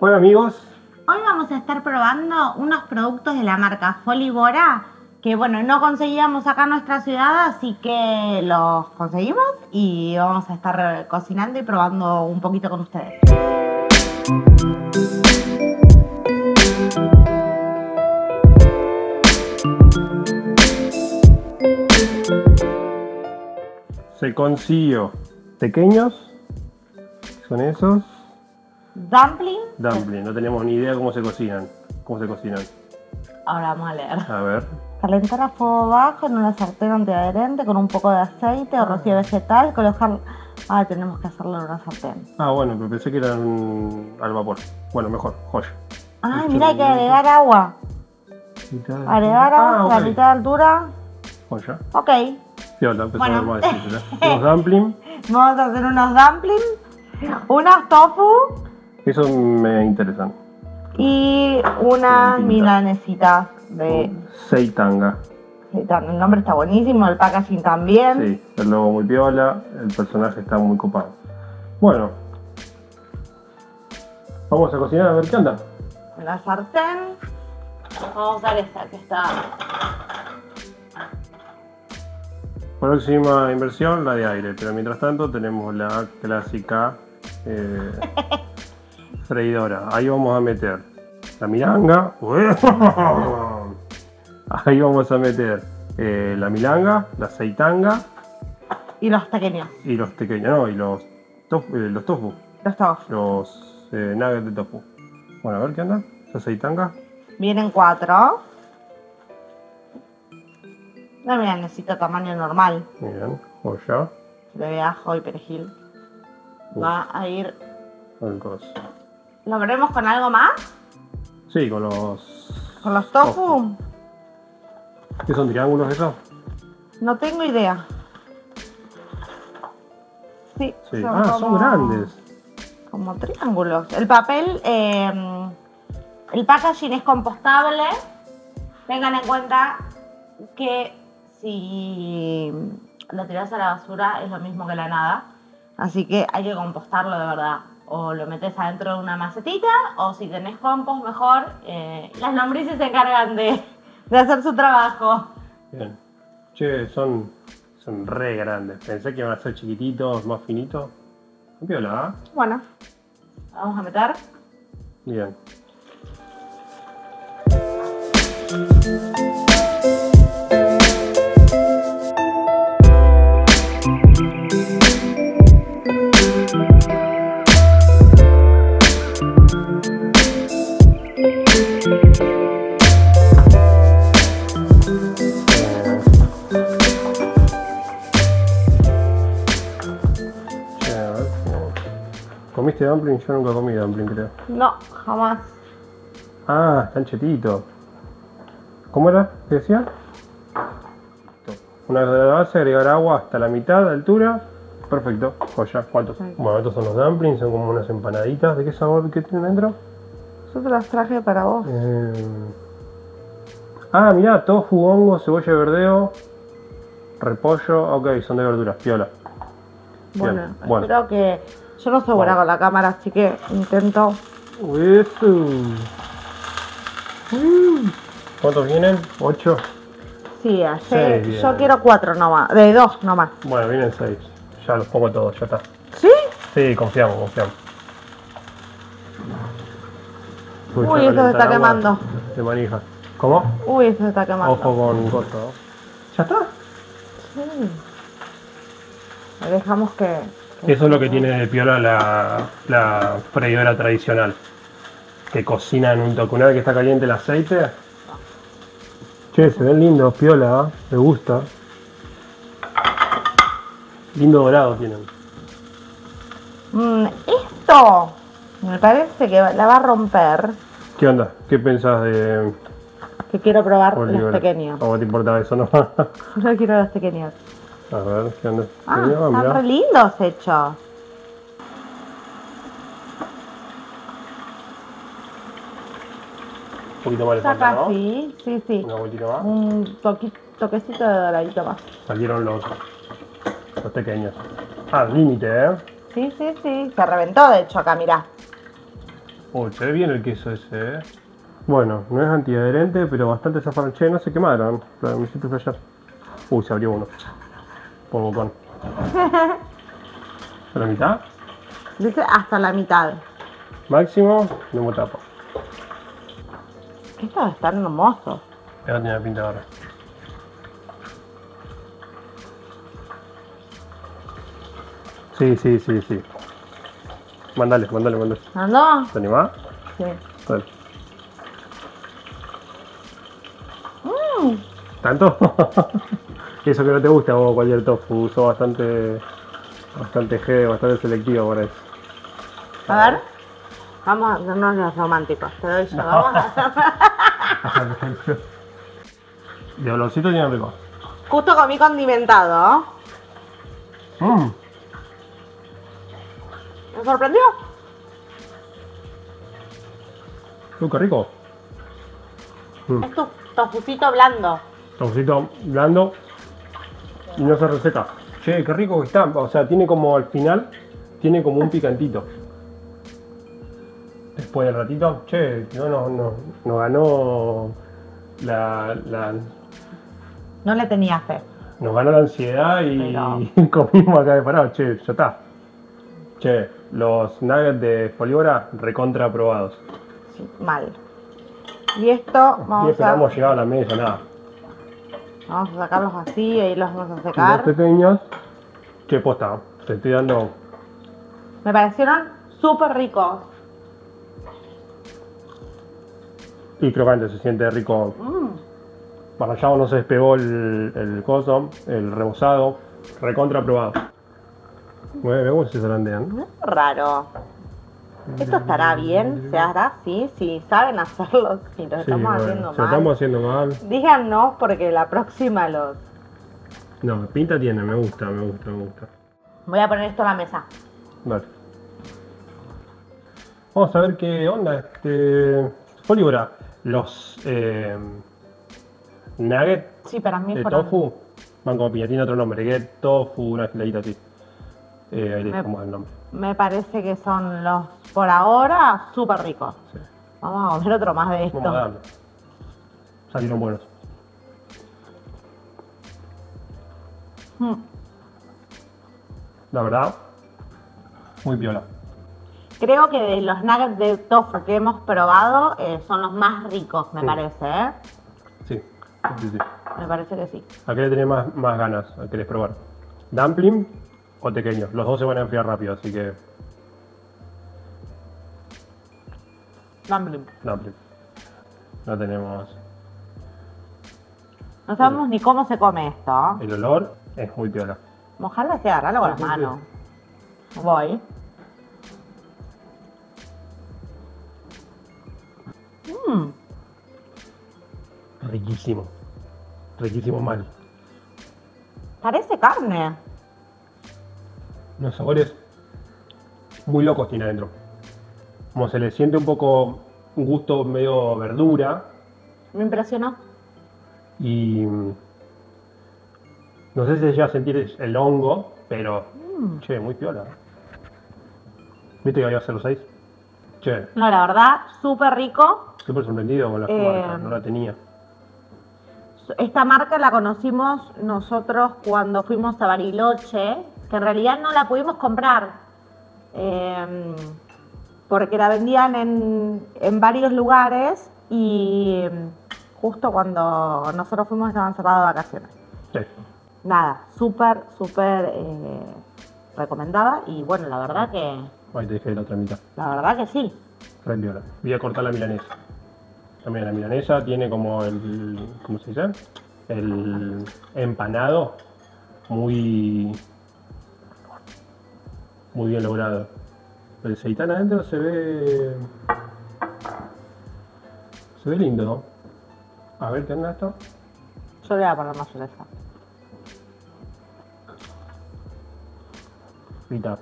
Bueno amigos, Hoy vamos a estar probando unos productos de la marca Folibora que bueno, no conseguíamos acá en nuestra ciudad, así que los conseguimos y vamos a estar cocinando y probando un poquito con ustedes. Se consiguió pequeños, son esos, Dumpling. dumpling, no teníamos ni idea cómo se cocinan, cómo se cocinan. Ahora vamos a leer. A ver, Calentar a fuego bajo en una sartén antiadherente con un poco de aceite o rocío vegetal. Colocar. Ah, tenemos que hacerlo en una sartén. ah bueno, pero pensé que eran al vapor. Bueno, mejor, joya. Ay, Esto mira, hay que agregar agua. Mitad de- Agregar agua Ah, a la mitad de altura. Joya. Ok. Piola, Bueno. a difícil, ¿eh? Unos dumpling, Vamos a hacer unos dumplings, unos tofu eso me interesan. y unas milanesitas de Seitanga. seitán. El nombre está buenísimo, el packaging también. Sí, el logo muy piola, el personaje está muy copado. Bueno, vamos a cocinar a ver qué anda. En la sartén. Vamos a usar esta que está. Próxima inversión, la de aire, pero mientras tanto tenemos la clásica eh, freidora. Ahí vamos a meter la milanga. Ahí vamos a meter eh, la milanga, la aceitanga Y los pequeños, y los pequeños, no, y los, tofu, eh, los tofu, los tofu. los nuggets de tofu. Bueno, a ver qué anda. Esa aceitanga. Vienen cuatro. Una milanesita tamaño normal. Bien, joya. De ajo y perejil. Va a ir. El coso. ¿Lo veremos con algo más? Sí, con los. ¿Con los tofu? ¿Qué son triángulos esos? No tengo idea. Sí, Sí. Ah, son grandes. Como triángulos. El papel, eh, el packaging es compostable. Tengan en cuenta que si lo tiras a la basura es lo mismo que la nada. Así que hay que compostarlo de verdad. O lo metes adentro de una macetita, o si tenés compost mejor, eh, las lombrices se encargan de, de hacer su trabajo. Bien. Che, son, son re grandes. Pensé que iban a ser chiquititos, más finitos. Piola, ¿ah? Bueno, vamos a meter. Bien. ¿Comiste dumpling? Yo nunca comí dumpling, creo. No, jamás. Ah, están chetitos. ¿Cómo era? ¿Qué decía? Una vez de la base, agregar agua hasta la mitad de altura. Perfecto. Joya. ¿Cuántos? Bueno, estos son los dumplings, son como unas empanaditas. ¿De qué sabor que tienen dentro? Yo te las traje para vos. Eh, Ah, mirá, tofu, hongo, cebolla de verdeo, repollo. Ok, son de verduras, piola. Bien, Bueno, bueno. espero que. Yo no soy buena con la cámara, así que intento. Eso. ¿Cuántos vienen? ¿Ocho? Sí, ayer. Bien. yo quiero cuatro nomás. De dos nomás. Bueno, vienen seis. Ya los pongo todos, ya está. ¿Sí? Sí, confiamos, confiamos. Uy, ya esto se está agua quemando. De manija. ¿Cómo? Uy, esto se está quemando. Ojo con costo. ¿Ya está? Sí. Dejamos que. Eso es lo que tiene de piola la, la freidora tradicional. Que cocina en un toque. Una vez que está caliente el aceite. Che, se ven lindos, piola, ¿eh? me gusta. Lindo dorado tienen. Mm, esto me parece que la va a romper. ¿Qué onda? ¿Qué pensás de Que quiero probar los pequeños. ¿Cómo te importa eso, no? Solo quiero los pequeños. A ver, ¿qué onda? Ah, están mirá. re lindos hechos. Un poquito más le falta, Saca ¿no? así, sí, sí. Una vueltita más. Un toqui- toquecito de doradito más. Salieron los, los pequeños. Ah, límite, ¿eh? Sí, sí, sí. Se reventó, de hecho, acá, mirá. Uy, se ve bien el queso ese, ¿eh? Bueno, no es antiadherente, pero bastante zafaron. Che, no se quemaron. Me hiciste flashear. Uy, se abrió uno. Por bocón. ¿A la mitad? Dice hasta la mitad. Máximo, no tapa. Estos están hermosos. Ya tiene pinta ahora. Sí, sí, sí, sí. Mándale, mándale, mándale. ¿Andó? ¿Te animás? Sí. Dale. Mm, ¿Tanto? Eso que no te gusta vos, cualquier tofu. Uso bastante. Bastante G, bastante selectivo por eso. a ver. Vamos a hacernos los románticos. Te doy yo. Vamos a hacer. De olorcito tiene rico. Justo comí condimentado. Mmm, ¿Me sorprendió? uy, qué rico. Mm, Es tu tofucito blando. tofucito blando y no se reseca. Che, qué rico que está. O sea, tiene como al final, tiene como un picantito. Después del ratito, che, no, no, no, nos ganó la, la, No le tenía fe. nos ganó la ansiedad y Pero- comimos acá de parado. Che, ya está. Che, los nuggets de Folibora recontra aprobados. Sí, mal. Y esto Y vamos a, esperamos llegar a la mesa, nada. Vamos a sacarlos así y los vamos a Los secar. pequeños, che, posta, te estoy dando Me parecieron súper ricos. y crocante, se siente rico. Mm. Barrallado no se despegó el, el coso, el rebozado, recontra aprobado. Bueno, cómo se zarandean. Es raro. ¿Esto estará bien? ¿Se hará? Sí, sí, saben hacerlo. Si lo Sí, estamos bueno, haciendo si lo mal. estamos haciendo mal. Díganos porque la próxima los. No, pinta tiene, me gusta, me gusta, me gusta. Voy a poner esto a la mesa. Vale. Vamos a ver qué onda. Este. Folibora, los eh, nuggets Sí, para mí de fueron. tofu van como piña, tiene otro nombre, que tofu, una filadita así. Eh, ahí Me- dejamos el nombre. Me parece que son los, por ahora, súper ricos. Sí. Vamos a comer otro más de esto. Vamos a darle. Salieron buenos. Mm. La verdad, muy piola. Creo que de los nuggets de tofu que hemos probado eh, son los más ricos, me Sí. parece, ¿eh? Sí, sí, sí. Me parece que sí. ¿A qué le tenés más, más ganas? ¿A querés probar? ¿Dumpling Los dos se van a enfriar rápido, así que Dumpling. dumpling. No tenemos. No sabemos ni cómo se come esto. El olor es muy piola. Mojarlo así, agarrarlo con las manos. Voy. Mm, Riquísimo. Riquísimo mal. parece carne. Los sabores muy locos tiene adentro. Como se le siente un poco un gusto medio verdura Me impresionó. y no sé si llega a sentir el hongo, pero Mm. che, muy piola. ¿Viste que había a ser los seis? Che, No, la verdad, súper rico. súper sorprendido con la Eh, marca, no la tenía. Esta marca la conocimos nosotros cuando fuimos a Bariloche, que en realidad no la pudimos comprar. eh, porque la vendían en, en varios lugares y justo cuando nosotros fuimos estaban cerrados de vacaciones. Sí. Nada, súper, súper eh, recomendada y bueno, la verdad que, Ahí te dejé la otra mitad. la verdad que sí. Re piola. Voy a cortar la milanesa. También la milanesa tiene como el. ¿Cómo se dice? El empanado muy. Muy bien logrado. El seitán adentro se ve. Se ve lindo. A ver qué onda esto. Yo le voy a poner más. Pita.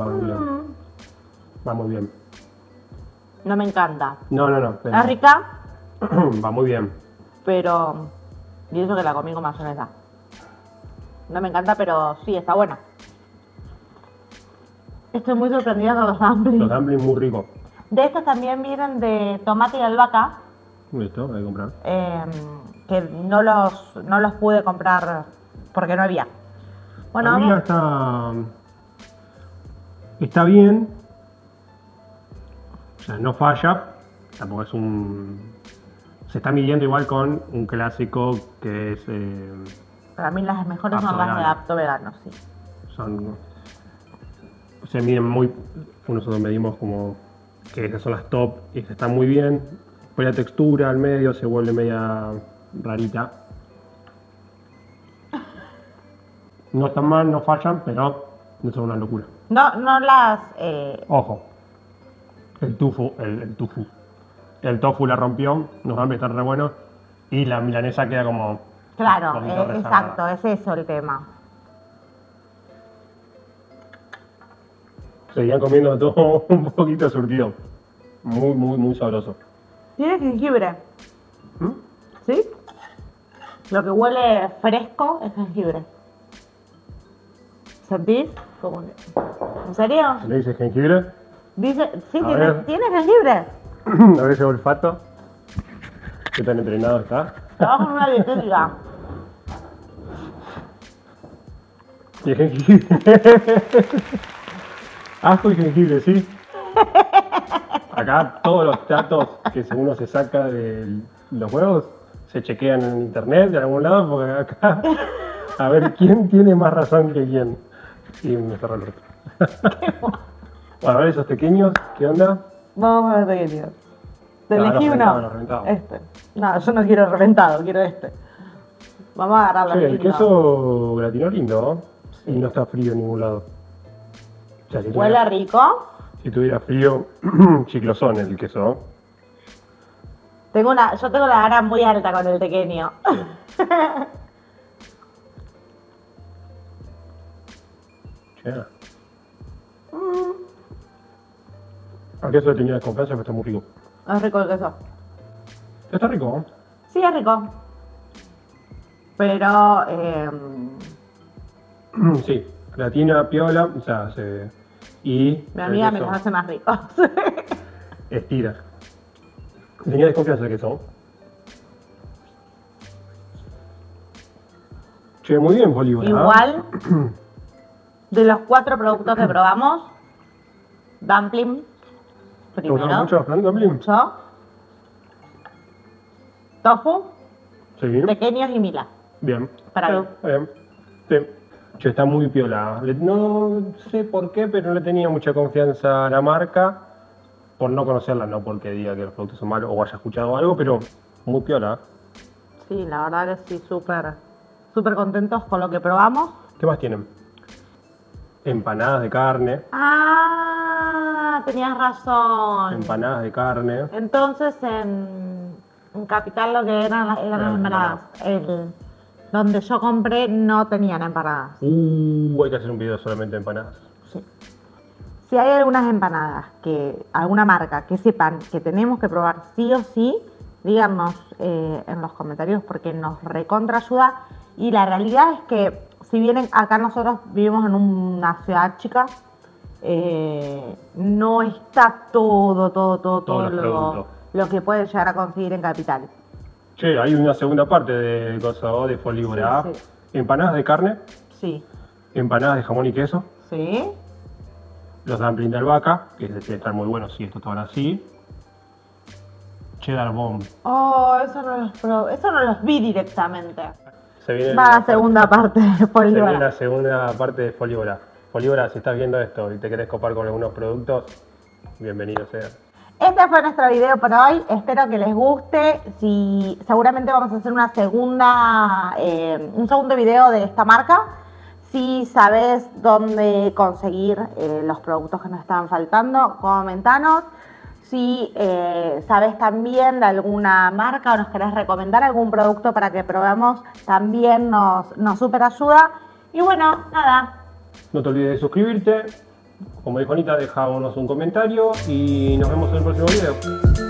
Va muy bien. Va muy bien. No me encanta. No, no, no. ¿Es rica? Va muy bien. Pero. Y eso que la comí con mayonesa. No me encanta, pero sí, está buena. Estoy muy sorprendida con los dumplings. Los dumplings muy ricos. De estos también vienen de tomate y albahaca, Listo, hay que comprar. eh, que no los, no los pude comprar porque no había. Bueno, La vamos- está. Está bien. O sea, no falla. Tampoco es un. Se está midiendo igual con un clásico que es. eh, para mí las mejores son las de apto vegano, sí. son. Se miden muy. Nosotros medimos como. Que esas son las top y que están muy bien. Pues la textura al medio se vuelve media rarita. No están mal, no fallan, pero no son una locura. No, no las. eh, Ojo. El tufu, el, el tufu. El tofu la rompió, nos van a estar re buenos. Y la milanesa queda como. Claro, eh, exacto, es eso el tema. Seguían comiendo todo un poquito surtido. Muy, muy, muy sabroso. Tiene jengibre, ¿Mm? ¿sí? Lo que huele fresco es jengibre. ¿Sentís? Como que- ¿En serio? ¿Se le dice jengibre? Dice, sí, tiene, tiene jengibre. A ver ese olfato. ¿Qué tan entrenado está? Trabajo en una dietética. Y jengibre. Ajo y jengibre, ¿sí? Acá todos los datos que uno se saca de los huevos se chequean en internet de algún lado porque acá a ver quién tiene más razón que quién. Y me cerró el orto. Bueno, a ver esos pequeños, ¿qué onda? Vamos a ver pequeños. Te No, elegí uno. Este. No, yo no quiero reventado, quiero este. Vamos a agarrar la Che, el queso gratinó lindo ¿no? Y no está frío en ningún lado. O sea, si Huele rico. si tuviera frío, chiclosón el queso. Tengo una, yo tengo la gana muy alta con el pequeño. Che. Al queso le tenía desconfianza, pero está muy rico. Es rico el queso. Está rico. Sí, es rico. Pero, eh, Sí, gratina, piola, o sea, se... Y mi amiga me los hace más ricos. estira. Tenía desconfianza el queso. Che, muy bien, Bolívar. Igual, de los cuatro productos que probamos, dumpling, ¿Te primero, mucho, Fran Dumpling? mucho, tofu, Sí. pequeños y mila. Bien. Para mí. bien. Sí. Che, está muy piola. No sé por qué, pero no le tenía mucha confianza a la marca. Por no conocerla, no porque diga que los productos son malos o haya escuchado algo, pero muy piola. Sí, la verdad que sí, súper, súper contentos con lo que probamos. ¿Qué más tienen? Empanadas de carne. Ah, tenías razón. Empanadas de carne. Entonces en, en Capital lo que eran, las- eran empanadas. El, donde yo compré no tenían empanadas. Uh, hay que hacer un video solamente de empanadas. Sí. Si hay algunas empanadas que, alguna marca que sepan que tenemos que probar sí o sí, díganos eh, en los comentarios porque nos recontra ayuda. Y la realidad es que si bien acá nosotros vivimos en una ciudad chica, eh, no está todo, todo, todo, todo lo, productos. lo que pueden llegar a conseguir en Capital. Che, hay una segunda parte de cosa de. Sí, sí. Empanadas de carne, Sí. empanadas de jamón y queso, ¿Sí? los dumplings de albahaca, que estar muy buenos si esto está así. Cheddar bomb. Oh, eso no los, pro- eso no los vi directamente. Se viene, Va a la segunda parte de se viene la segunda parte de folígora. Folígora, si estás viendo esto y te querés copar con algunos productos, bienvenido sea. Este fue nuestro video por hoy. Espero que les guste. Si seguramente vamos a hacer una segunda, eh, un segundo video de esta marca. Si sabes dónde conseguir eh, los productos que nos estaban faltando, comentanos. Si eh, sabes también de alguna marca o nos querés recomendar algún producto para que probemos, también nos, nos super ayuda. Y bueno, nada, No te olvides de suscribirte. Como dijo Anita, dejámonos un comentario y nos vemos en el próximo video.